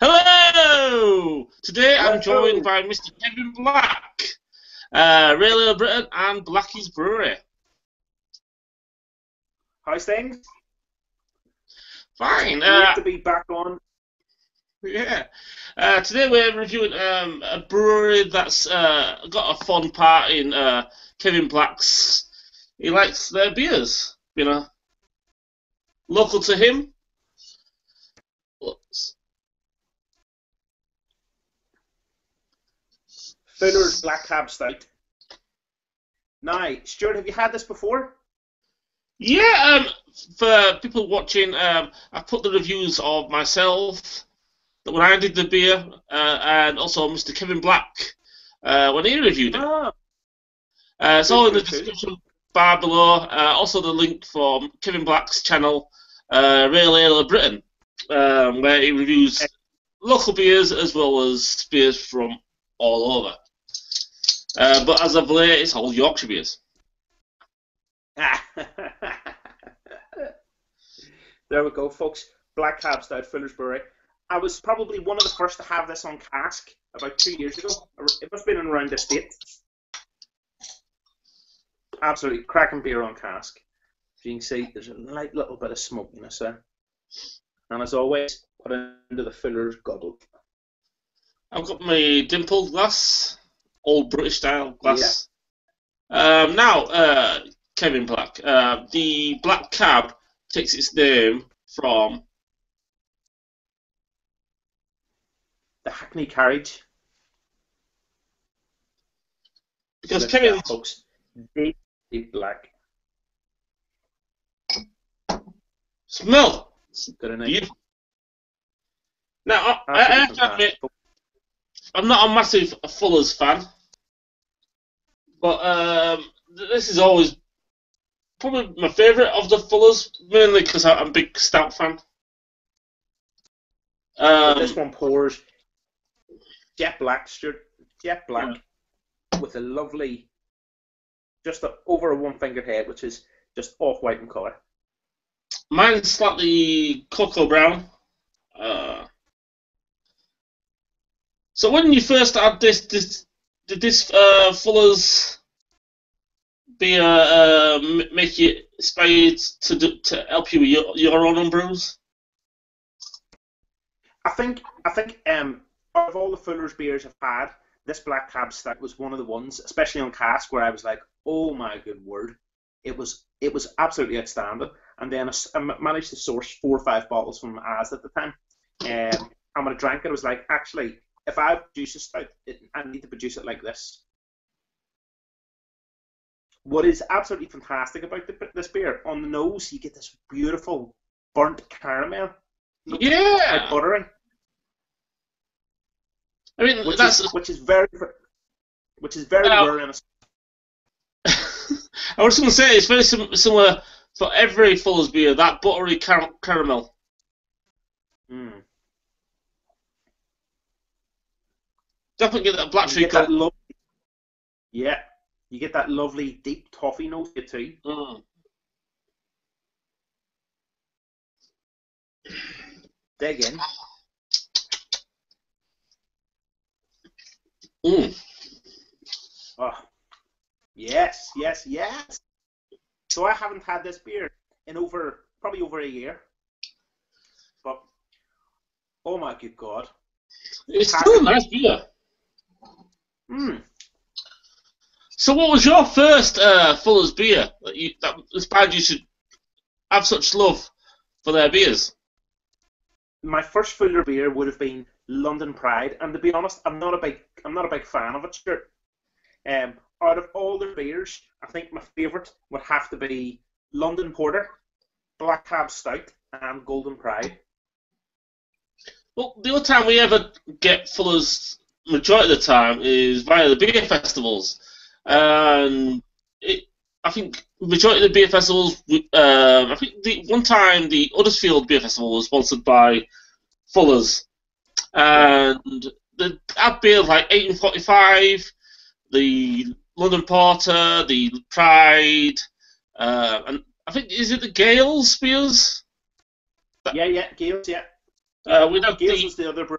Hello! Today I'm joined by Mr. Kevin Black, uh, Rail Britain, and Blackie's Brewery. How's things? Fine. Great Uh, to be back on. yeah. Uh, today we're reviewing um, a brewery that's uh, got a fun part in uh, Kevin Black's. He likes their beers, you know. Local to him. Whoops. Fuller's Black Cab Stout. Now, Stuart, have you had this before? Yeah, um, for people watching, um, I put the reviews of myself when I did the beer, uh, and also Mr. Kevin Black uh, when he reviewed it. Ah, Uh, it's all in the description bar below. Uh, also, the link for Kevin Black's channel, uh, Real Ale of Britain, um, where he reviews local beers as well as beers from all over. Uh, but as of late, it's all Yorkshire beers. there we go, folks. Black Cab Stout, Fuller's Brewery. I was probably one of the first to have this on cask about two years ago. It must have been around this date. Absolutely cracking beer on cask. As you can see, there's a light little bit of smokiness there. And as always, put it into the Fuller's goblet. I've got my dimpled glass, old British style glass. Um, now, uh, Kevin Black. Uh, the Black Cab takes its name from The Hackney Carriage. because at Kevin folks. Deep, deep black. smell. Got a nice. Beautiful. Now, I, I have to admit, I'm not a massive Fuller's fan, but um, this is always probably my favourite of the Fullers, mainly because I'm a big stout fan. Um, this one pours jet black, Stuart, jet black, with a lovely, just a, over a one finger head, which is just off white in colour. Mine's slightly cocoa brown. Uh, so when you first had this, this did this uh, Fuller's beer uh, m- make you inspired to do, to help you with your, your own brews? I think, I think, um, of all the Fuller's beers I've had, this Black Cab Stout was one of the ones, especially on cask, where I was like, "Oh my good word!" It was, it was absolutely outstanding. And then I, ma- managed to source four or five bottles from Az at the time. Um, and when I drank it, I was like, actually, if I produce a stout, it, I need to produce it like this. What is absolutely fantastic about the, this beer, on the nose, you get this beautiful burnt caramel, like Yeah, buttery, I mean which that's. is, which is very, which is very Well- rare in a I was going to say it's very sim- similar for every Fuller's beer. That buttery car- caramel. Mm. Definitely get that black You get that lovely, yeah, you get that lovely deep toffee note here too. Mm. Dig in. Mm. Oh, yes, yes, yes. So I haven't had this beer in over probably over a year, but oh my good god. It's still a nice beer. Mm. So, what was your first uh, Fuller's beer that, you, that inspired you to have such love for their beers? My first Fuller beer would have been London Pride, and to be honest, I'm not a big I'm not a big fan of it. Sure. Um, out of all the beers, I think my favourite would have to be London Porter, Black Cab Stout, and Golden Pride. Well, the only time we ever get Fuller's majority of the time is via the beer festivals, and it, I think majority of the beer festivals. Um, I think the one time the Huddersfield Beer Festival was sponsored by Fuller's, and the had beers like 1845, the London Porter, the Pride, uh, and I think is it the Gales beers? Yeah, yeah, Gales, yeah. Uh, we have Gales the was the other brew.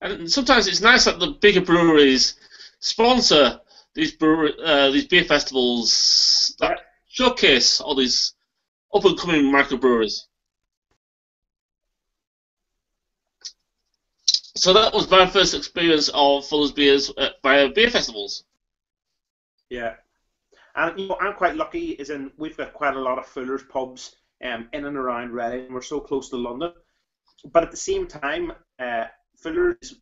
And sometimes it's nice that the bigger breweries sponsor these brewery, uh, these beer festivals that showcase all these up and coming microbreweries. So that was my first experience of Fuller's beers uh, via beer festivals. Yeah. And you know, I'm quite lucky, is in we've got quite a lot of Fuller's pubs um, in and around Reading. We're so close to London, but at the same time, uh, Fuller's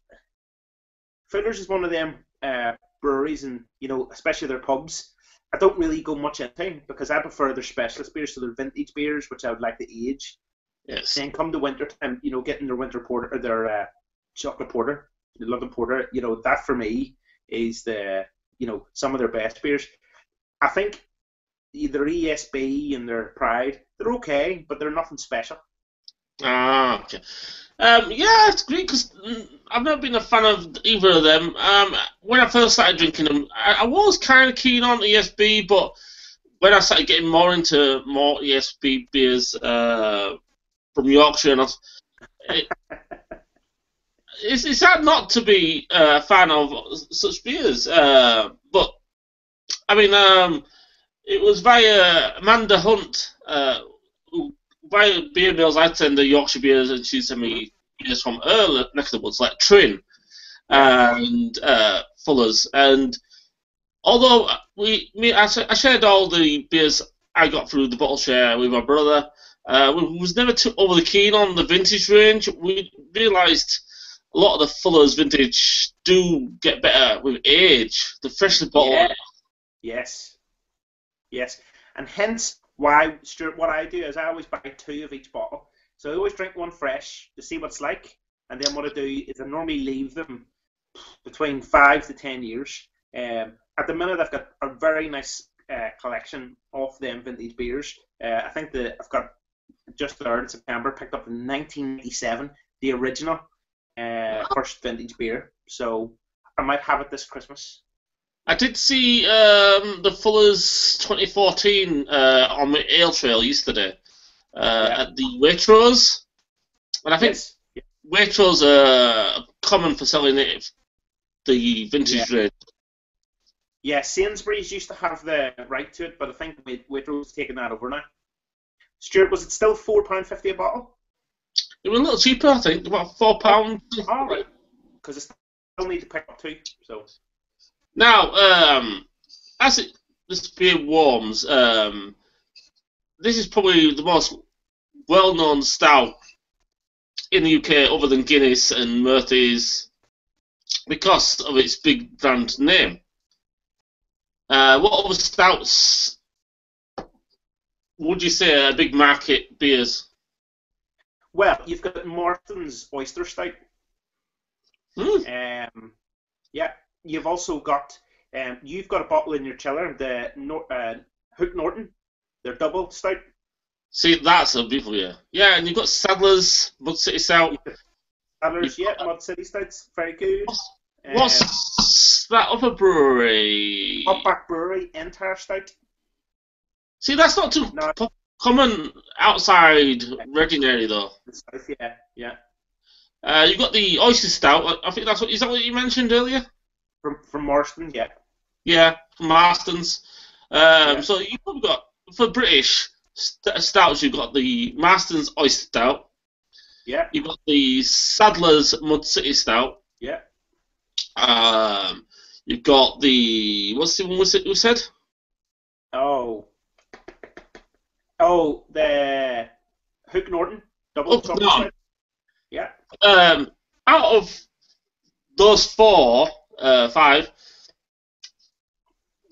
Fuller's is one of them uh, breweries, and you know, especially their pubs. I don't really go much into because I prefer their specialist beers, so their vintage beers, which I would like to age. Yes. Then come the winter time, you know, getting their winter porter or their uh, chocolate porter, the London porter, you know, that for me is the you know some of their best beers. I think their ESB and their Pride, they're okay, but they're nothing special. Ah, okay. Um, yeah, it's great because I've never been a fan of either of them. Um, when I first started drinking them, I, I was kind of keen on ESB, but when I started getting more into more ESB beers uh, from Yorkshire, and it, it's, hard not to be uh, a fan of such beers. Uh, but I mean, um, it was via Amanda Hunt, uh, who via beer mills, I'd send the Yorkshire beers, and she'd send me beers from her next to the woods, like Trin and uh, Fuller's. And although we, me, I, I shared all the beers I got through the bottle share with my brother, uh, we was never too overly keen on the vintage range. We realised a lot of the Fuller's vintage do get better with age. The freshly bottled. Yeah. Yes. Yes. And hence why, Stuart, what I do is I always buy two of each bottle. So I always drink one fresh to see what it's like. And then what I do is I normally leave them between five to ten years. Um, at the minute, I've got a very nice uh, collection of them vintage beers. Uh, I think that I've got just there in September picked up in 1987, the original uh, first vintage beer. So I might have it this Christmas. I did see um, the Fuller's 2014 uh, on the Ale Trail yesterday uh, Yeah. at the Waitrose, and I think Yes. Waitrose are common for selling it the vintage range. Yeah, Sainsbury's used to have the right to it, but I think Wait- Waitrose has taken that over now. Stuart, was it still four pound fifty a bottle? It was a little cheaper, I think, about four pound. All right, because I still need to pick up two. So Now, um, as it, this beer warms, um, this is probably the most well-known stout in the UK, other than Guinness and Murphy's, because of its big brand name. Uh, what other stouts would you say are big market beers? well, you've got Marston's Oyster Stout. Hmm. Um, yeah, you've also got um, you've got a bottle in your chiller, the Nor- uh, Hook Norton, their double stout. See, that's a beautiful beer. Yeah, and you've got Sadler's Mud City Stout. You've yeah, Mud City Stouts, very good. Um, What's that other brewery? Hopback Brewery Entire Stout? See, that's not too No. po- common outside Reading area though. South, yeah, yeah. Uh, you've got the oyster stout. I- I think that's what is that what you mentioned earlier? From from Marston, yeah. Yeah, from Marston's. Um, Yeah. So you've probably got for British st- stouts. You've got the Marston's oyster stout. Yeah, You've got the Sadler's Mud City stout. yeah. Um, you've got the what's the one was it? Who said? Oh. Oh, the Hook Norton double Hook chocolate Norton. Yeah. um, out of those four, uh, five,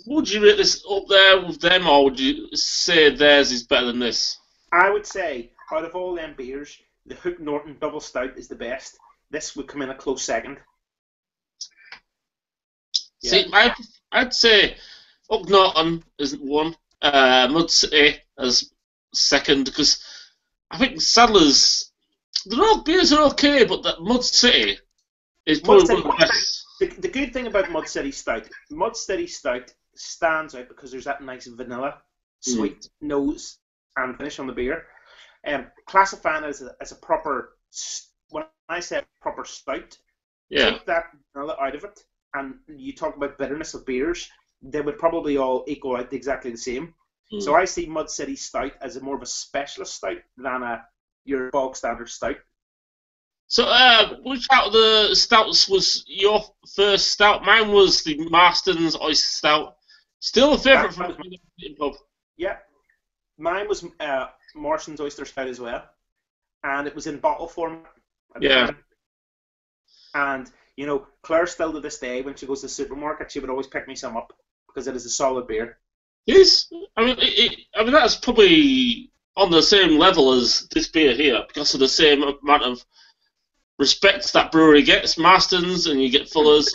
would you rate this up there with them, or would you say theirs is better than this? I would say out of all them beers, the Hook Norton double stout is the best. This would come in a close second. See, I'd, I'd say Hook Norton is one, uh, Mud City as second, because I think Sadler's, they're all beers are okay, but that Mud City is probably City- one of the best. The, the good thing about Mud City Stout, Mud City Stout stands out because there's that nice vanilla, sweet nose and finish on the beer. Um, classifying it as a, as a proper s- I say proper stout, Yeah. take that vanilla out of it, and you talk about bitterness of beers, they would probably all equal out exactly the same. Mm. So I see Mud City Stout as a more of a specialist stout than a your bog standard stout. So, uh, which out of the stouts was your first stout? Mine was the Marston's Oyster Stout. Still a favourite from the pub. Yeah, mine was uh, Morrison's Oyster Stout as well, and it was in bottle form. Yeah. And you know, Claire still to this day, when she goes to the supermarket, she would always pick me some up because it is a solid beer. Yes, I mean, it, it, I mean that's probably on the same level as this beer here because of the same amount of respect that brewery gets. Marston's and you get Fuller's.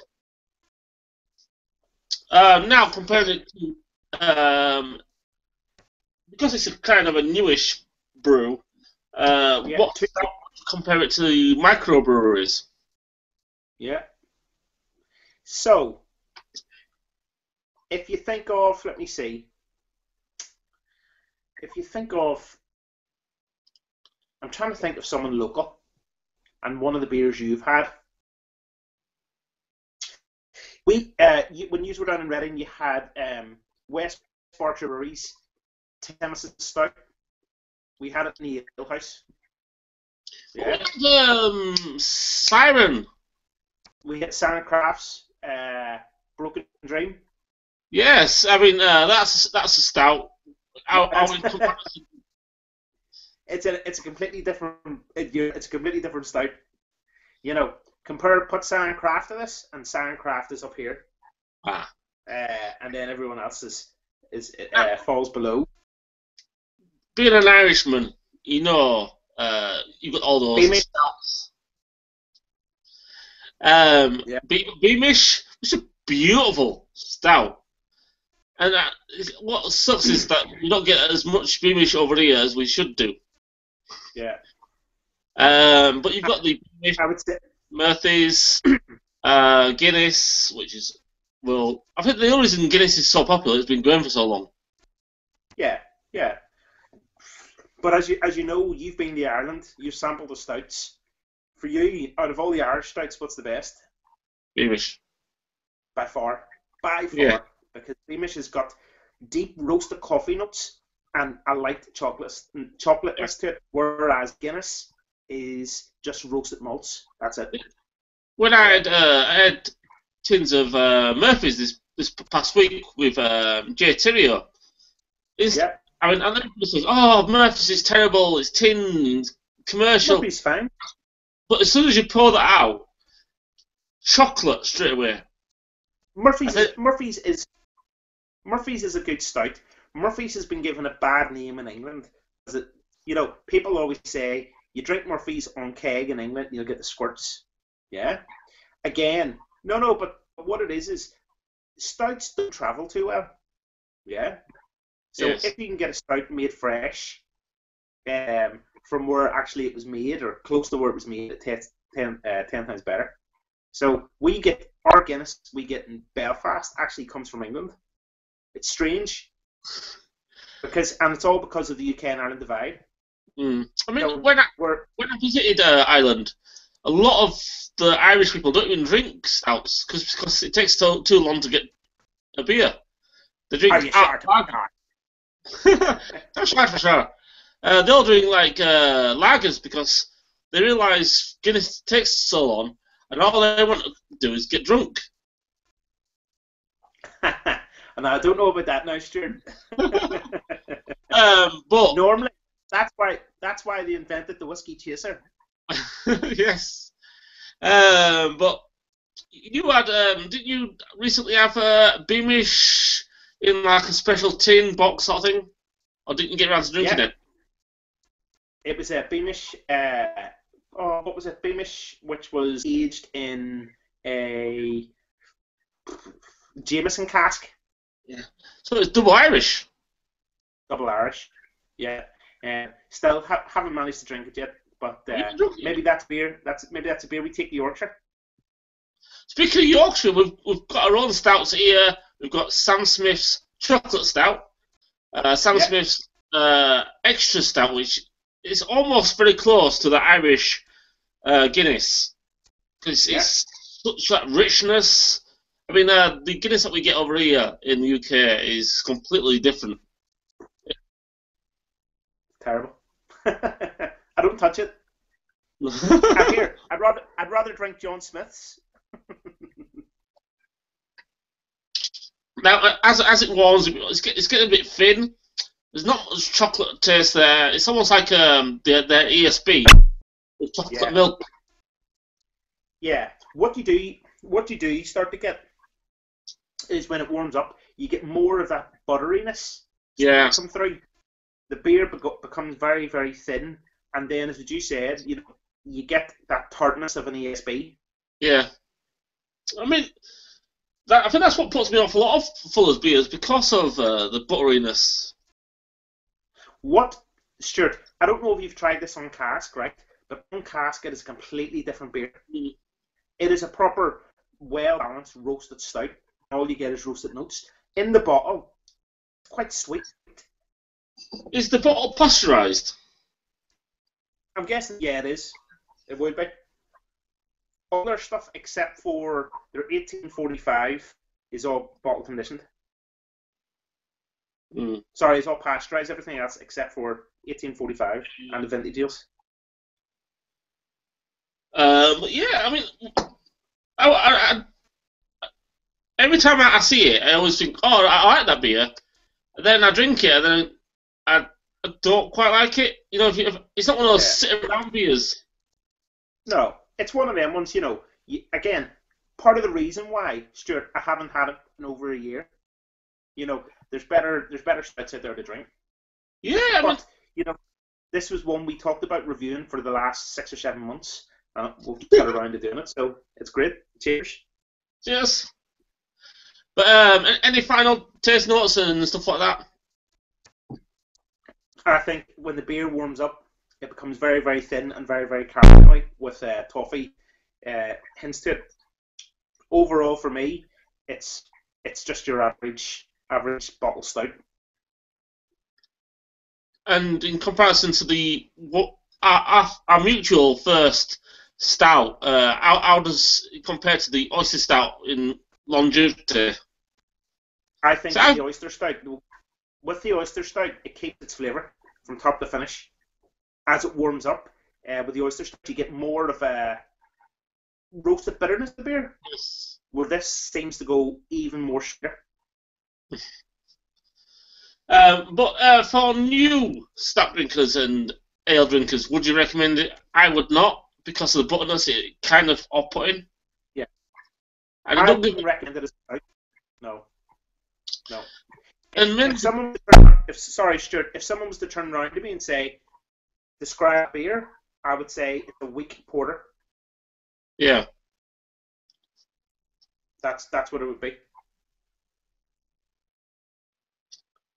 Uh, now comparing it to um, because it's a kind of a newish brew. Uh, Yeah, what compare it to the microbreweries? Yeah. So, if you think of, let me see, if you think of, I'm trying to think of someone local, and one of the beers you've had. We, uh, you, when you were down in Reading, you had um, West Berkshire Breweries Tennessee Stout. We had it in the Ale House. Yeah. Um, Siren. We had Siren Crafts, uh, Broken Dream. Yes, I mean uh, that's that's a stout. I, I That's- would comparison- it's a it's a completely different it, you- it's a completely different stout. You know, compare put Siren Craft to this, and Siren Craft is up here, ah, uh, and then everyone else is is uh, falls below. being an Irishman, you know, uh, you got all those Beamish. stouts. Um, Yeah. Beamish was a beautiful stout, and uh, what sucks is that we don't get as much Beamish over here as we should do. Yeah, Um, but you've got the Beamish I would say Murphy's, uh, Guinness, which is well, I think the only reason Guinness is so popular is it's been going for so long. yeah, yeah. But as you as you know, you've been to Ireland, you've sampled the stouts. For you, out of all the Irish stouts, what's the best Beamish. by far? By far, Yeah. because Beamish has got deep roasted coffee notes and a light chocolate chocolateness to it, whereas Guinness is just roasted malts. That's it. When I had uh, I had tins of uh, Murphy's this this past week with um, Jay Tyrio. It's, Yeah, I mean, and then people say, "Oh, Murphy's is terrible. It's tin, commercial." Murphy's fine. But as soon as you pour that out, chocolate straight away. Murphy's I is, think- Murphy's is Murphy's is a good stout. Murphy's has been given a bad name in England. As it, you know, people always say you drink Murphy's on keg in England, you'll get the squirts. Yeah. Again, no, no, but what it is is stouts don't travel too well. Yeah. So Yes. if you can get a stout made fresh, um, from where actually it was made or close to where it was made, it tastes ten, uh, ten times better. So we get our Guinness we get in Belfast actually comes from England. It's strange because and it's all because of the UK and Ireland divide. Mm. I mean, No. when I Where when I visited uh, Ireland, a lot of the Irish people don't even drink stouts cause, because it takes too, too long to get a beer. They drink are you hard sure? lager. That's right for sure. Uh, they'll drink like uh, lagers because they realise Guinness takes so long, and all they want to do is get drunk. and I don't know about that now, Stuart. Um, but Normally, that's why that's why they invented the whiskey chaser. yes, um, but you had um, didn't you recently have a Beamish in like a special tin box sort of thing, or didn't you get around to drinking Yeah. it? It was a Beamish. Uh, oh, what was it? Beamish, which was aged in a Jameson cask. So it's double Irish. double Irish. Yeah, and still ha- haven't managed to drink it yet. But uh, can drink it. maybe that's beer. That's maybe that's a beer we take to Yorkshire. Speaking of Yorkshire, we've, we've got our own stouts here. We've got Sam Smith's chocolate stout, uh, Sam Yeah. Smith's uh, extra stout, which is almost very close to the Irish uh, Guinness Yeah. it's such that richness. I mean, uh, the Guinness that we get over here in the UK is completely different. Terrible. I don't touch it. I'm here. I'd rather I'd rather drink John Smith's. Now, uh, as as it warms, it's, get, it's getting a bit thin. There's not much chocolate taste there. It's almost like um their their ESB with chocolate Yeah. milk. Yeah. What you do, what you do, you start to get is when it warms up, you get more of that butteriness Yeah, come through. The beer bec- becomes very, very thin, and then, as you said, you know, you get that tartness of an ESB. yeah. I mean, that, I think that's what puts me off a lot of Fuller's beers because of uh, the butteriness. What, Stuart? I don't know if you've tried this on cask, right? But on cask, it is a completely different beer. Mm. It is a proper, well balanced roasted stout. All you get is roasted notes. In the bottle, it's quite sweet. Is the bottle pasteurized? I'm guessing, yeah, it is. It would be. All their stuff except for their 1845 is all bottle conditioned. Mm. Sorry, it's all pasteurized. Everything else except for 1845 and the vintage deals. Um, yeah, I mean, I, I, every time I, I see it, I always think, oh, I, I like that beer. And then I drink it, and then I, I don't quite like it. You know, if you, if, it's not one of those Yeah. sit around beers. No, it's one of them ones. You know, you, again, part of the reason why Stuart, I haven't had it in over a year. You know, there's better there's better stouts out there to drink. Yeah, I mean, But you know, this was one we talked about reviewing for the last six or seven months, and we'll get around to doing it. So it's great. Cheers. yes. But um, any final taste notes and stuff like that? I think when the beer warms up, it becomes very, very thin and very, very caramelly with uh, toffee uh, hints to it. Overall, for me, it's it's just your average average bottle stout. And in comparison to the what our, our, our mutual first stout, uh, how, how does it compare to the oyster stout in longevity? I think So the oyster stout, with the oyster stout, it keeps its flavour from top to finish. As it warms up, uh, with the oyster stout, you get more of a roasted bitterness the beer. Well, this seems to go even more sugar. Um, but uh, for new stout drinkers and ale drinkers, would you recommend it? I would not because of the bitterness. It kind of off-putting. I I don't wouldn't give, recommend it as a. No. No. and men, If someone, turn- if sorry, Stuart, if someone was to turn around to me and say, describe beer, I would say it's a weak porter. yeah. That's that's what it would be.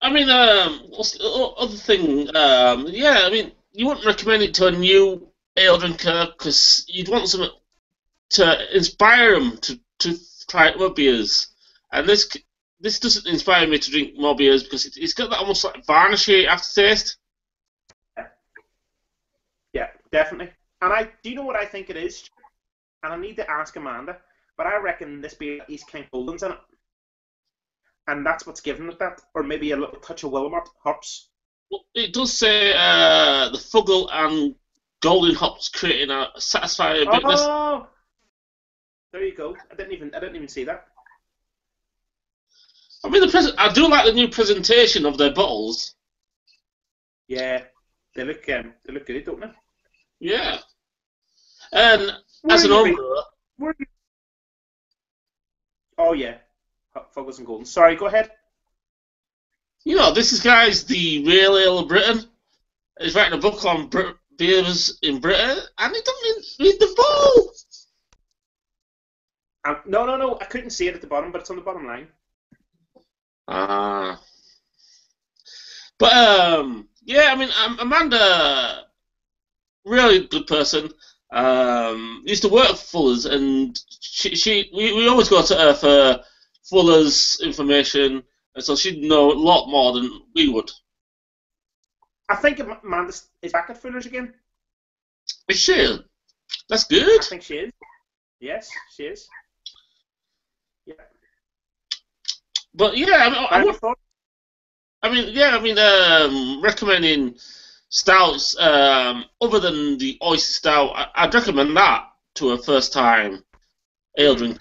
I mean, um, what's the other thing? Um, yeah, I mean, you wouldn't recommend it to a new ale drinker because you'd want some to inspire them to, to try other beers. And this this doesn't inspire me to drink more beers because it, it's got that almost like varnishy aftertaste. Yeah, definitely. And I do you know what I think it is? And I need to ask Amanda, but I reckon this beer has East Kent Goldings in it. And that's what's giving it that. Or maybe a little touch of Willamette hops. Well, It does say uh, the Fuggle and Golding hops creating a satisfying bitterness. Oh there you go. I didn't even I didn't even see that. I mean, the pres- I do like the new presentation of their bottles. Yeah. They look um, they look good, don't they? Yeah. And Where as an are you Oh yeah. Fuggles and Golding. Sorry, go ahead. you know, this is guy's the real ale of Britain. He's writing a book on Brit- beers in Britain, and he doesn't read the bottle. Um, no, no, no. I couldn't see it at the bottom, but it's on the bottom line. Ah. But um, yeah, I mean, um, Amanda, really good person. Um, used to work for Fuller's, and she, she we, we always go to her for Fuller's information, and so she'd know a lot more than we would. I think Amanda is back at Fuller's again. Is she? That's good. I think she is. Yes, she is. Yeah. But yeah, I mean, I, would- I mean, yeah, I mean, um, recommending stouts um, other than the oyster stout, I, I'd recommend that to a first-time ale drinker.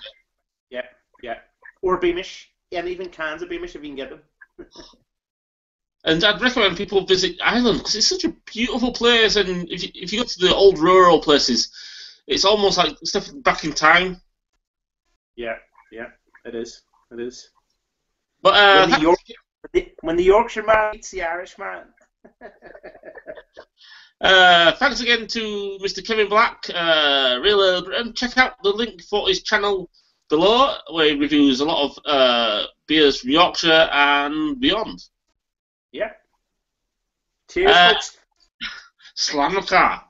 Yeah, yeah. Or Beamish. And even cans of Beamish if you can get them. And I'd recommend people visit Ireland because it's such a beautiful place. And if you, if you go to the old rural places, it's almost like stuff back in time. Yeah, yeah. It is. It is. But uh, when, the Yorkshire, when the Yorkshire man meets the Irish man. Uh, thanks again to Mr. Kevin Black, uh, Real and check out the link for his channel below, where he reviews a lot of uh, beers from Yorkshire and beyond. Yeah. Cheers, Uh, folks. Slamaka.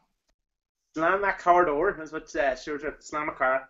Slam that car door. That's what uh, Stuart said. Slam a car.